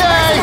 okay.